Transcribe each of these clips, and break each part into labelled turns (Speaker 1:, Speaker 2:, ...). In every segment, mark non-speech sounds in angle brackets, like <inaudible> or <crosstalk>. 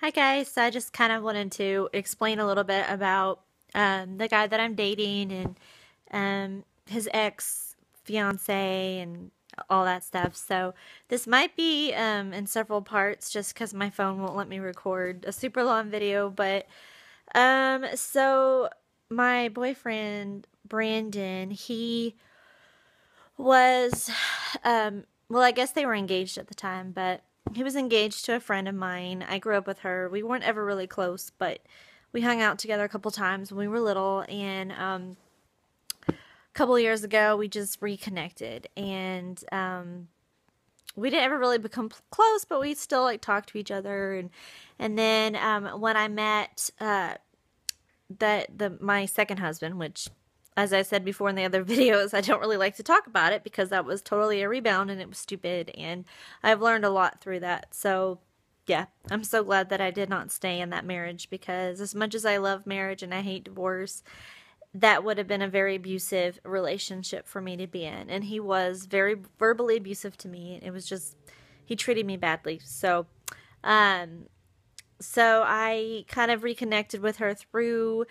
Speaker 1: Hi guys, so I just kind of wanted to explain a little bit about um, the guy that I'm dating and um, his ex fiance and all that stuff. So this might be um, in several parts just because my phone won't let me record a super long video. But um, so my boyfriend Brandon, he was um, well, I guess they were engaged at the time, but he was engaged to a friend of mine. I grew up with her. We weren't ever really close, but we hung out together a couple times when we were little. And um, a couple years ago, we just reconnected, and um, we didn't ever really become close, but we still like talked to each other. And and then um, when I met uh, that the my second husband, which as I said before in the other <laughs> videos, I don't really like to talk about it because that was totally a rebound and it was stupid. And I've learned a lot through that. So, yeah, I'm so glad that I did not stay in that marriage because as much as I love marriage and I hate divorce, that would have been a very abusive relationship for me to be in. And he was very verbally abusive to me. It was just, he treated me badly. So, um, so I kind of reconnected with her through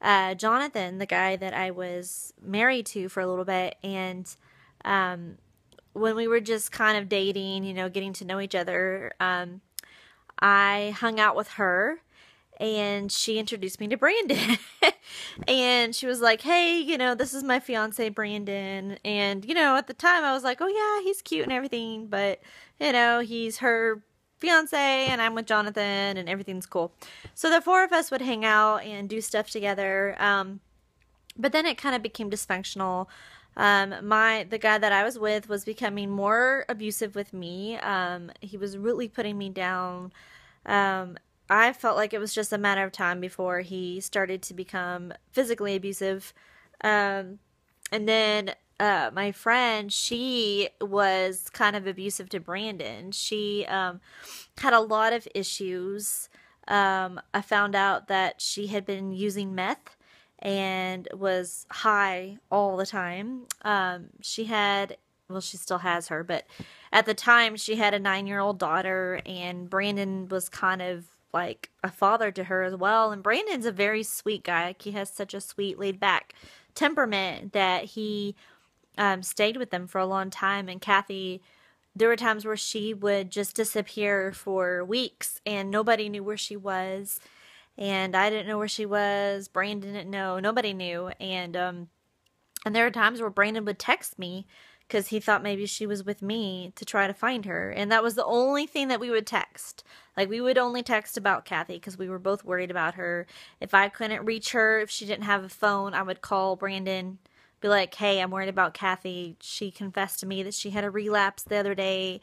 Speaker 1: uh, Jonathan, the guy that I was married to for a little bit, and um, when we were just kind of dating, you know, getting to know each other, um, I hung out with her and she introduced me to Brandon. <laughs> and she was like, Hey, you know, this is my fiance, Brandon. And, you know, at the time I was like, Oh, yeah, he's cute and everything. But, you know, he's her fiance and I'm with Jonathan and everything's cool. So the four of us would hang out and do stuff together. Um, but then it kind of became dysfunctional. Um, my the guy that I was with was becoming more abusive with me. Um, he was really putting me down. Um, I felt like it was just a matter of time before he started to become physically abusive. Um, and then uh, my friend, she was kind of abusive to Brandon. She um, had a lot of issues. Um, I found out that she had been using meth and was high all the time. Um, she had, well, she still has her, but at the time she had a nine year old daughter, and Brandon was kind of like a father to her as well. And Brandon's a very sweet guy. He has such a sweet, laid back temperament that he um, stayed with them for a long time. And Kathy, there were times where she would just disappear for weeks and nobody knew where she was. And I didn't know where she was. Brandon didn't know. Nobody knew. And, um, and there were times where Brandon would text me because he thought maybe she was with me to try to find her. And that was the only thing that we would text. Like, we would only text about Kathy because we were both worried about her. If I couldn't reach her, if she didn't have a phone, I would call Brandon be like, hey, I'm worried about Kathy. She confessed to me that she had a relapse the other day.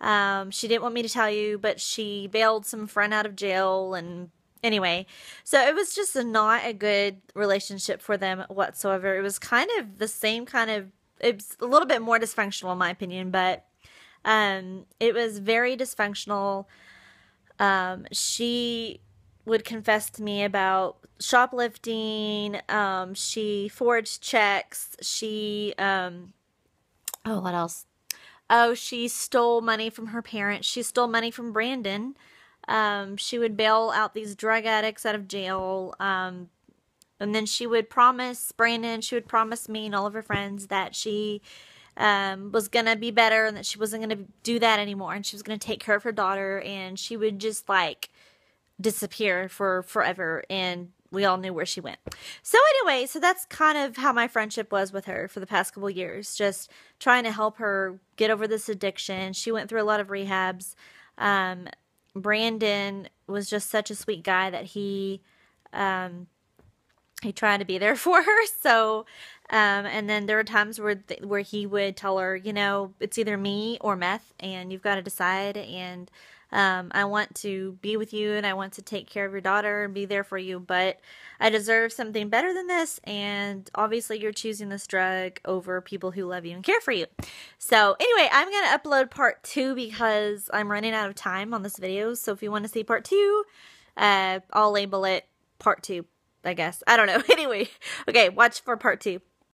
Speaker 1: Um, she didn't want me to tell you, but she bailed some friend out of jail. And anyway, so it was just a, not a good relationship for them whatsoever. It was kind of the same kind of, it's a little bit more dysfunctional in my opinion, but um, it was very dysfunctional. Um, she would confess to me about shoplifting. Um, she forged checks. She, um, oh, what else? Oh, she stole money from her parents. She stole money from Brandon. Um, she would bail out these drug addicts out of jail. Um, and then she would promise Brandon, she would promise me and all of her friends that she um, was going to be better and that she wasn't going to do that anymore. And she was going to take care of her daughter. And she would just like disappear for forever and we all knew where she went. So anyway, so that's kind of how my friendship was with her for the past couple years, just trying to help her get over this addiction. She went through a lot of rehabs. Um, Brandon was just such a sweet guy that he um, he tried to be there <laughs> for her. So, um, and then there were times where th- where he would tell her, you know, it's either me or meth, and you've got to decide. And um, I want to be with you and I want to take care of your daughter and be there for you, but I deserve something better than this. And obviously, you're choosing this drug over people who love you and care for you. So, anyway, I'm going to upload part two because I'm running out of time on this video. So, if you want to see part two, uh, I'll label it part two, I guess. I don't know. <laughs> Anyway, okay, watch for part two.